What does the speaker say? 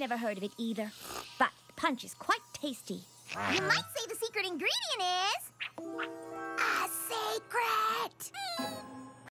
never heard of it either. But punch is quite tasty. You might say the secret ingredient is...